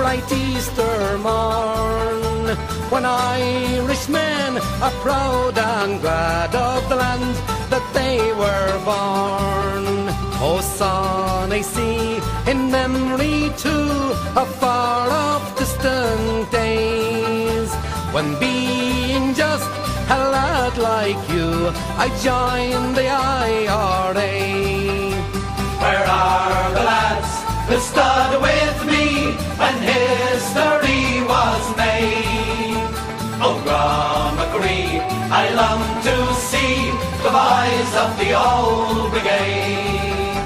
bright Easter morn, when Irishmen are proud and glad of the land that they were born. Oh, son, I see in memory too of far off distant days when being just a lad like you, I joined the IRA. I long to see the boys of the old brigade.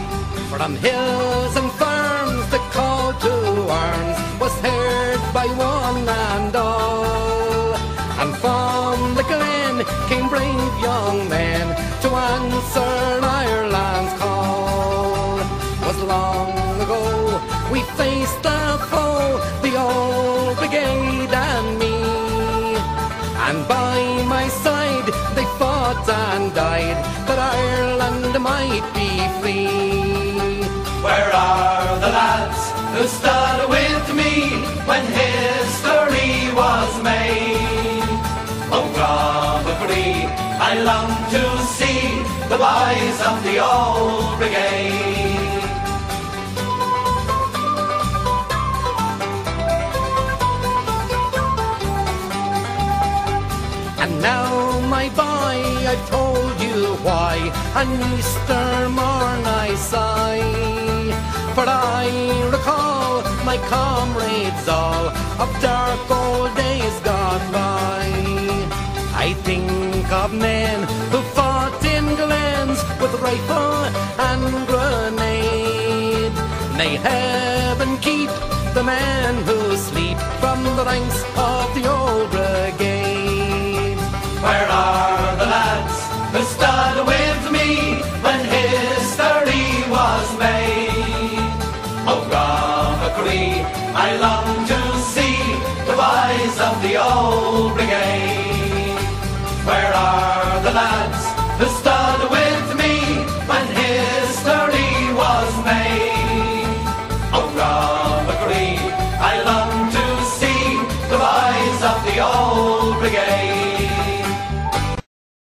From hills and farms the call to arms was heard by one and all. And from the glen came brave young men to answer Ireland's call. Was long ago we faced the fought and died that Ireland might be free. Where are the lads who stood with me when history was made? Oh, Grammacree, I long to see the boys of the old brigade. And now, I've told you why on Easter morn I sigh. For I recall my comrades all of dark old days gone by. I think of men who fought in glens with rifle and grenade. May heaven keep the men who sleep from the ranks of the old brigade. Who with me when history was made? Oh, Grammacree, I long to see the boys of the old brigade.